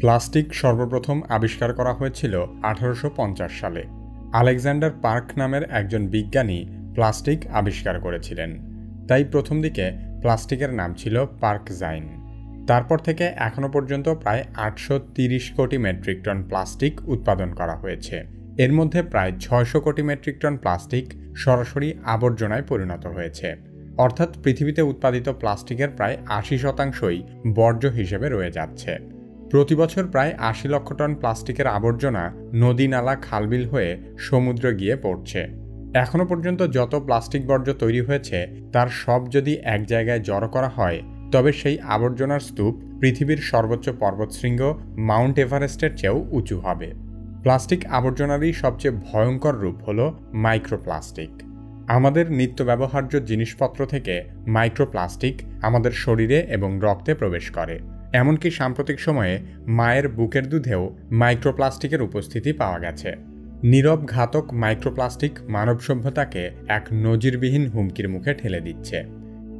Plastic সর্বপ্রথম আবিষ্কার করা হয়েছিল আঠারোশো পঞ্চাশ সালে। আলেকজান্ডার পার্ক নামের একজন বিজ্ঞানী প্লাস্টিক আবিষ্কার করেছিলেন। তাই প্রথম দিকে প্লাস্টিকের নাম ছিল পার্ক জাইন। তারপর থেকে এখনও পর্যন্ত প্রায় আটশো কোটি মেট্রিক টন প্লাস্টিক উৎপাদন করা হয়েছে। এর মধ্যে প্রায় ছয়শো কোটি মেট্রিক টন প্লাস্টিক সরাসরি আবর্জনায় পরিণত হয়েছে। অর্থাৎ পৃথিবীতে উৎপাদিত প্লাস্টিকের প্রায় আশি শতাংশই বর্জ্য হিসেবে রয়ে যাচ্ছে। প্রতি বছর প্রায় আশি লক্ষ টন প্লাস্টিকের আবর্জনা নদী নালা খালবিল হয়ে সমুদ্রে গিয়ে পড়ছে। এখনও পর্যন্ত যত প্লাস্টিক বর্জ্য তৈরি হয়েছে, তার সব যদি এক জায়গায় জড়ো করা হয়, তবে সেই আবর্জনার স্তূপ পৃথিবীর সর্বোচ্চ পর্বতশৃঙ্গ মাউন্ট এভারেস্টের চেয়েও উঁচু হবে। প্লাস্টিক আবর্জনারই সবচেয়ে ভয়ঙ্কর রূপ হল মাইক্রোপ্লাস্টিক। আমাদের নিত্য ব্যবহার্য জিনিসপত্র থেকে মাইক্রোপ্লাস্টিক আমাদের শরীরে এবং রক্তে প্রবেশ করে। এমনকি সাম্প্রতিক সময়ে মায়ের বুকের দুধেও মাইক্রোপ্লাস্টিকের উপস্থিতি পাওয়া গেছে। নীরব ঘাতক মাইক্রোপ্লাস্টিক মানব সভ্যতাকে এক নজিরবিহীন হুমকির মুখে ঠেলে দিচ্ছে।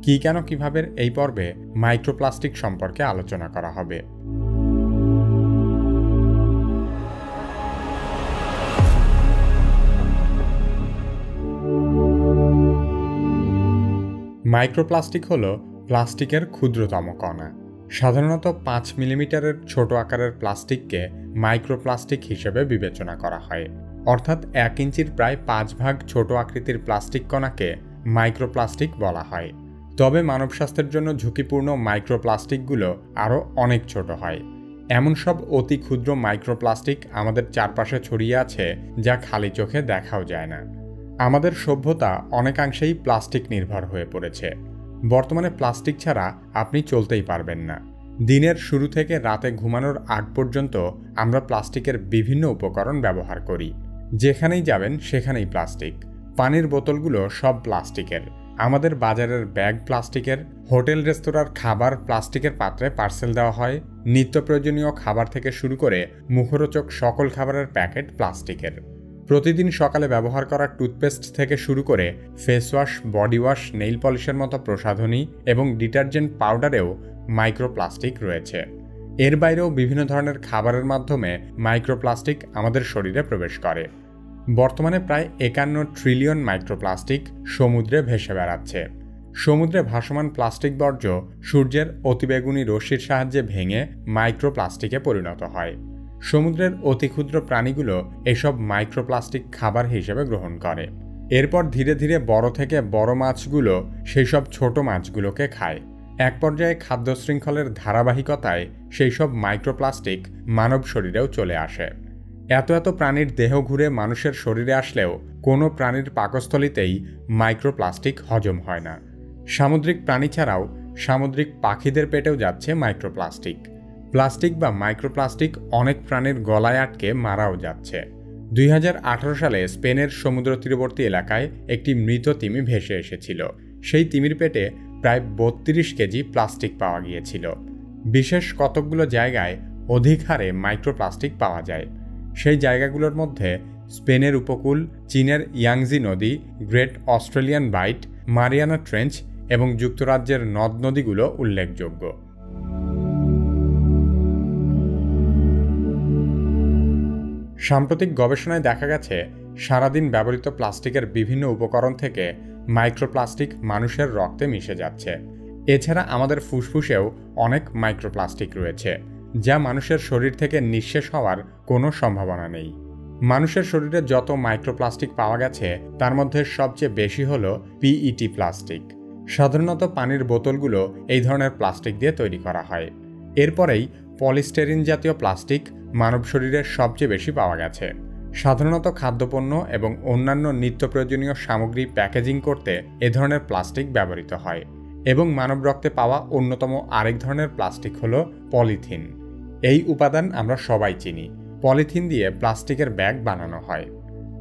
কি কেন কীভাবে এই পর্বে মাইক্রোপ্লাস্টিক সম্পর্কে আলোচনা করা হবে? মাইক্রোপ্লাস্টিক হল প্লাস্টিকের ক্ষুদ্রতম কণা। সাধারণত পাঁচ মিলিমিটারের ছোট আকারের প্লাস্টিককে মাইক্রোপ্লাস্টিক হিসেবে বিবেচনা করা হয়। অর্থাৎ এক ইঞ্চির প্রায় পাঁচ ভাগ ছোট আকৃতির প্লাস্টিক কণাকে মাইক্রোপ্লাস্টিক বলা হয়। তবে মানব স্বাস্থ্যের জন্য ঝুঁকিপূর্ণ মাইক্রোপ্লাস্টিকগুলো আরও অনেক ছোট হয়। এমন সব অতি ক্ষুদ্র মাইক্রোপ্লাস্টিক আমাদের চারপাশে ছড়িয়ে আছে যা খালি চোখে দেখাও যায় না। আমাদের সভ্যতা অনেকাংশেই প্লাস্টিক নির্ভর হয়ে পড়েছে। বর্তমানে প্লাস্টিক ছাড়া আপনি চলতেই পারবেন না। দিনের শুরু থেকে রাতে ঘুমানোর আগ পর্যন্ত আমরা প্লাস্টিকের বিভিন্ন উপকরণ ব্যবহার করি। যেখানেই যাবেন সেখানেই প্লাস্টিক। পানির বোতলগুলো সব প্লাস্টিকের। আমাদের বাজারের ব্যাগ প্লাস্টিকের। হোটেল, রেস্তোরাঁর খাবার প্লাস্টিকের পাত্রে পার্সেল দেওয়া হয়। নিত্য প্রয়োজনীয় খাবার থেকে শুরু করে মুখরোচক সকল খাবারের প্যাকেট প্লাস্টিকের। প্রতিদিন সকালে ব্যবহার করা টুথপেস্ট থেকে শুরু করে face wash body wash nail পলিশের মতো প্রসাধনী এবং ডিটারজেন্ট পাউডারেও মাইক্রোপ্লাস্টিক রয়েছে। এর বাইরেও বিভিন্ন ধরনের খাবারের মাধ্যমে মাইক্রোপ্লাস্টিক আমাদের শরীরে প্রবেশ করে। বর্তমানে প্রায় একান্ন ট্রিলিয়ন মাইক্রোপ্লাস্টিক সমুদ্রে ভেসে বেড়াচ্ছে। সমুদ্রে ভাসমান প্লাস্টিক বর্জ্য সূর্যের অতিবেগুনি রশ্মির সাহায্যে ভেঙে মাইক্রোপ্লাস্টিকে পরিণত হয়। সমুদ্রের অতি ক্ষুদ্র প্রাণীগুলো এসব মাইক্রোপ্লাস্টিক খাবার হিসেবে গ্রহণ করে। এরপর ধীরে ধীরে বড় থেকে বড় মাছগুলো সেই সব ছোট মাছগুলোকে খায়। এক পর্যায়ে খাদ্য শৃঙ্খলের ধারাবাহিকতায় সেই সব মাইক্রোপ্লাস্টিক মানব শরীরেও চলে আসে। এত এত প্রাণীর দেহ ঘুরে মানুষের শরীরে আসলেও কোনো প্রাণীর পাকস্থলিতেই মাইক্রোপ্লাস্টিক হজম হয় না। সামুদ্রিক প্রাণী ছাড়াও সামুদ্রিক পাখিদের পেটেও যাচ্ছে মাইক্রোপ্লাস্টিক। প্লাস্টিক বা মাইক্রোপ্লাস্টিক অনেক প্রাণীর গলায় আটকে মারাও যাচ্ছে। দুই হাজার আঠারো সালে স্পেনের সমুদ্র তীরবর্তী এলাকায় একটি মৃত তিমি ভেসে এসেছিল। সেই তিমির পেটে প্রায় বত্রিশ কেজি প্লাস্টিক পাওয়া গিয়েছিল। বিশেষ কতকগুলো জায়গায় অধিক হারে মাইক্রোপ্লাস্টিক পাওয়া যায়। সেই জায়গাগুলোর মধ্যে স্পেনের উপকূল, চীনের ইয়াংজি নদী, Great Australian Bight, Mariana Trench এবং যুক্তরাজ্যের নদ নদীগুলো উল্লেখযোগ্য। সাম্প্রতিক গবেষণায় দেখা গেছে, সারাদিন ব্যবহৃত প্লাস্টিকের বিভিন্ন উপকরণ থেকে মাইক্রোপ্লাস্টিক মানুষের রক্তে মিশে যাচ্ছে। এছাড়া আমাদের ফুসফুসেও অনেক মাইক্রোপ্লাস্টিক রয়েছে, যা মানুষের শরীর থেকে নিঃশেষ হওয়ার কোনো সম্ভাবনা নেই। মানুষের শরীরে যত মাইক্রোপ্লাস্টিক পাওয়া গেছে, তার মধ্যে সবচেয়ে বেশি হল পিইটি প্লাস্টিক। সাধারণত পানির বোতলগুলো এই ধরনের প্লাস্টিক দিয়ে তৈরি করা হয়। এরপরেই পলিস্টেরিন জাতীয় প্লাস্টিক মানব শরীরের সবচেয়ে বেশি পাওয়া গেছে। সাধারণত খাদ্যপণ্য এবং অন্যান্য নিত্য প্রয়োজনীয় সামগ্রী প্যাকেজিং করতে এ ধরনের প্লাস্টিক ব্যবহৃত হয় এবং মানব রক্তে পাওয়া অন্যতম আরেক ধরনের প্লাস্টিক হল পলিথিন। এই উপাদান আমরা সবাই চিনি। পলিথিন দিয়ে প্লাস্টিকের ব্যাগ বানানো হয়।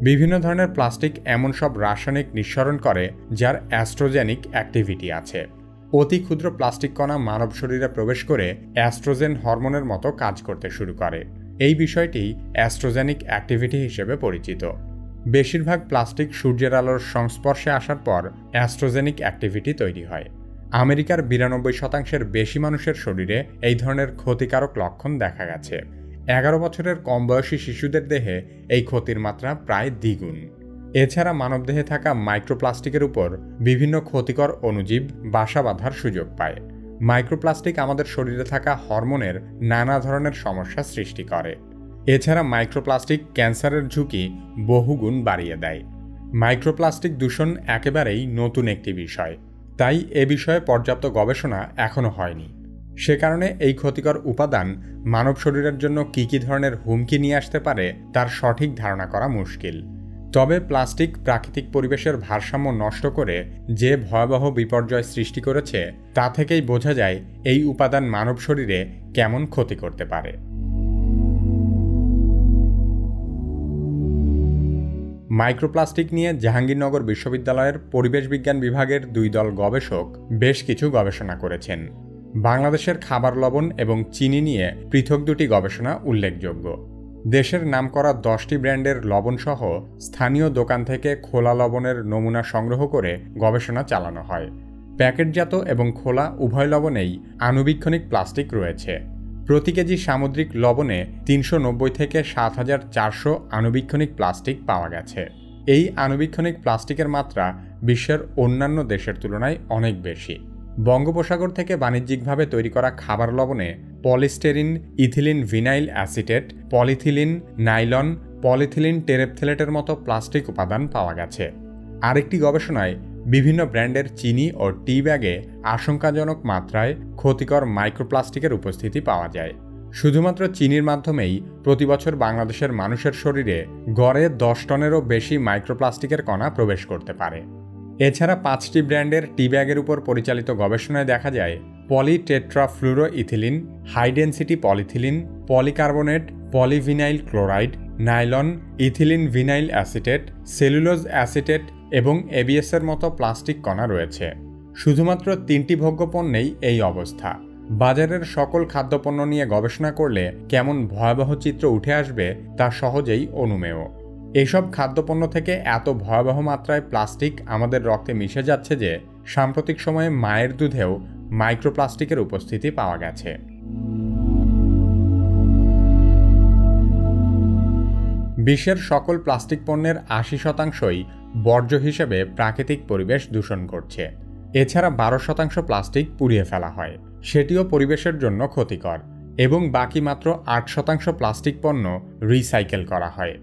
বিভিন্ন ধরনের প্লাস্টিক এমন সব রাসায়নিক নিঃসরণ করে, যার অ্যাস্ট্রোজেনিক অ্যাক্টিভিটি আছে। অতি ক্ষুদ্র প্লাস্টিক কণা মানব শরীরে প্রবেশ করে অ্যাস্ট্রোজেন হরমোনের মতো কাজ করতে শুরু করে। এই বিষয়টি অ্যাস্ট্রোজেনিক অ্যাক্টিভিটি হিসেবে পরিচিত। বেশিরভাগ প্লাস্টিক সূর্যের আলোর সংস্পর্শে আসার পর অ্যাস্ট্রোজেনিক অ্যাক্টিভিটি তৈরি হয়। আমেরিকার বিরানব্বই শতাংশের বেশি মানুষের শরীরে এই ধরনের ক্ষতিকারক লক্ষণ দেখা গেছে। এগারো বছরের কম বয়সী শিশুদের দেহে এই ক্ষতির মাত্রা প্রায় দ্বিগুণ। এছাড়া মানবদেহে থাকা মাইক্রোপ্লাস্টিকের উপর বিভিন্ন ক্ষতিকর অণুজীব বাসা বাঁধার সুযোগ পায়। মাইক্রোপ্লাস্টিক আমাদের শরীরে থাকা হরমোনের নানা ধরনের সমস্যা সৃষ্টি করে। এছাড়া মাইক্রোপ্লাস্টিক ক্যান্সারের ঝুঁকি বহুগুণ বাড়িয়ে দেয়। মাইক্রোপ্লাস্টিক দূষণ একেবারেই নতুন একটি বিষয়। তাই এ বিষয়ে পর্যাপ্ত গবেষণা এখনও হয়নি। সে কারণে এই ক্ষতিকর উপাদান মানব শরীরের জন্য কী কী ধরনের হুমকি নিয়ে আসতে পারে তার সঠিক ধারণা করা মুশকিল। তবে প্লাস্টিক প্রাকৃতিক পরিবেশের ভারসাম্য নষ্ট করে যে ভয়াবহ বিপর্যয় সৃষ্টি করেছে, তা থেকেই বোঝা যায় এই উপাদান মানব শরীরে কেমন ক্ষতি করতে পারে। মাইক্রোপ্লাস্টিক নিয়ে জাহাঙ্গীরনগর বিশ্ববিদ্যালয়ের পরিবেশ বিজ্ঞান বিভাগের দুই দল গবেষক বেশ কিছু গবেষণা করেছেন। বাংলাদেশের খাবার লবণ এবং চিনি নিয়ে পৃথক দুটি গবেষণা উল্লেখযোগ্য। দেশের নামকরা দশটি ব্র্যান্ডের লবণসহ স্থানীয় দোকান থেকে খোলা লবণের নমুনা সংগ্রহ করে গবেষণা চালানো হয়। প্যাকেটজাত এবং খোলা উভয় লবণেই আনুবীক্ষণিক প্লাস্টিক রয়েছে। প্রতি কেজি সামুদ্রিক লবণে তিনশো নব্বই থেকে সাত হাজার চারশো আনুবীক্ষণিক প্লাস্টিক পাওয়া গেছে। এই আনুবীক্ষণিক প্লাস্টিকের মাত্রা বিশ্বের অন্যান্য দেশের তুলনায় অনেক বেশি। বঙ্গোপসাগর থেকে বাণিজ্যিকভাবে তৈরি করা খাবার লবণে polystyrene, ethylene vinyl acetate, polyethylene, nylon, polyethylene টেরেপথেলেটের মতো প্লাস্টিক উপাদান পাওয়া গেছে। আরেকটি গবেষণায় বিভিন্ন ব্র্যান্ডের চিনি ও টি ব্যাগে আশঙ্কাজনক মাত্রায় ক্ষতিকর মাইক্রোপ্লাস্টিকের উপস্থিতি পাওয়া যায়। শুধুমাত্র চিনির মাধ্যমেই প্রতি বছর বাংলাদেশের মানুষের শরীরে গড়ে দশ টনেরও বেশি মাইক্রোপ্লাস্টিকের কণা প্রবেশ করতে পারে। এছাড়া পাঁচটি ব্র্যান্ডের টি ব্যাগের উপর পরিচালিত গবেষণায় দেখা যায় polytetrafluoroethylene high density polyethylene, polycarbonate, polyvinyl chloride, nylon, ethylene vinyl acetate, cellulose acetate এবং এবিএসের মতো প্লাস্টিক কণা রয়েছে। শুধুমাত্র তিনটি ভোগ্যপণ্যেই এই অবস্থা। বাজারের সকল খাদ্যপণ্য নিয়ে গবেষণা করলে কেমন ভয়াবহ চিত্র উঠে আসবে তা সহজেই অনুমেয়। এসব খাদ্যপণ্য থেকে এত ভয়াবহ মাত্রায় প্লাস্টিক আমাদের রক্তে মিশে যাচ্ছে যে, সাম্প্রতিক সময়ে মায়ের দুধেও মাইক্রোপ্লাস্টিকের উপস্থিতি পাওয়া গেছে। বিশ্বের সকল প্লাস্টিক পণ্যের আশি শতাংশই বর্জ্য হিসেবে প্রাকৃতিক পরিবেশ দূষণ করছে। এছাড়া বারো শতাংশ প্লাস্টিক পুড়িয়ে ফেলা হয়। সেটিও পরিবেশের জন্য ক্ষতিকর এবং বাকি মাত্র আট শতাংশ প্লাস্টিক পণ্য রিসাইকেল করা হয়।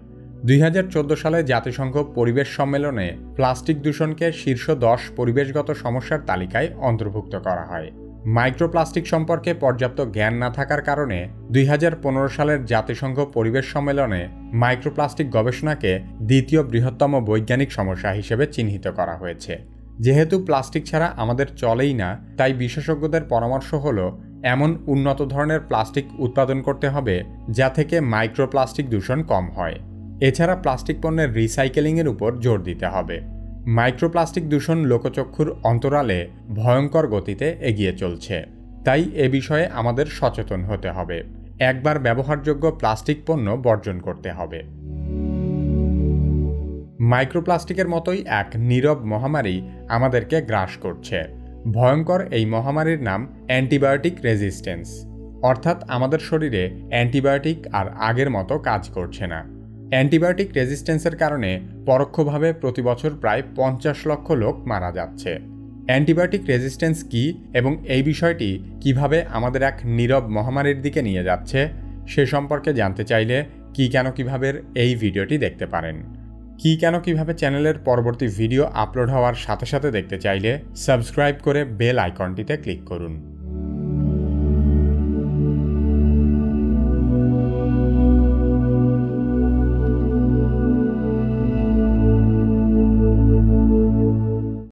দুই হাজার চোদ্দ সালে জাতিসংঘ পরিবেশ সম্মেলনে প্লাস্টিক দূষণকে শীর্ষ দশ পরিবেশগত সমস্যার তালিকায় অন্তর্ভুক্ত করা হয়। মাইক্রোপ্লাস্টিক সম্পর্কে পর্যাপ্ত জ্ঞান না থাকার কারণে দুই হাজার পনেরো সালের জাতিসংঘ পরিবেশ সম্মেলনে মাইক্রোপ্লাস্টিক গবেষণাকে দ্বিতীয় বৃহত্তম বৈজ্ঞানিক সমস্যা হিসেবে চিহ্নিত করা হয়েছে। যেহেতু প্লাস্টিক ছাড়া আমাদের চলেই না, তাই বিশেষজ্ঞদের পরামর্শ হলো, এমন উন্নত ধরনের প্লাস্টিক উৎপাদন করতে হবে যা থেকে মাইক্রোপ্লাস্টিক দূষণ কম হয়। এছাড়া প্লাস্টিক পণ্যের রিসাইকেলিংয়ের উপর জোর দিতে হবে। মাইক্রোপ্লাস্টিক দূষণ লোকচক্ষুর অন্তরালে ভয়ঙ্কর গতিতে এগিয়ে চলছে। তাই এ বিষয়ে আমাদের সচেতন হতে হবে। একবার ব্যবহারযোগ্য প্লাস্টিক পণ্য বর্জন করতে হবে। মাইক্রোপ্লাস্টিকের মতোই এক নীরব মহামারী আমাদেরকে গ্রাস করছে। ভয়ঙ্কর এই মহামারীর নাম অ্যান্টিবায়োটিক রেজিস্ট্যান্স। অর্থাৎ আমাদের শরীরে অ্যান্টিবায়োটিক আর আগের মতো কাজ করছে না। অ্যান্টিবায়োটিক রেজিস্ট্যান্সের কারণে পরোক্ষভাবে প্রতি বছর প্রায় পঞ্চাশ লক্ষ লোক মারা যাচ্ছে। অ্যান্টিবায়োটিক রেজিস্ট্যান্স কি এবং এই বিষয়টি কীভাবে আমাদের এক নীরব মহামারীর দিকে নিয়ে যাচ্ছে, সে সম্পর্কে জানতে চাইলে কি কেন কীভাবে এই ভিডিওটি দেখতে পারেন। কি কেন কীভাবে চ্যানেলের পরবর্তী ভিডিও আপলোড হওয়ার সাথে সাথে দেখতে চাইলে সাবস্ক্রাইব করে বেল আইকনটিতে ক্লিক করুন।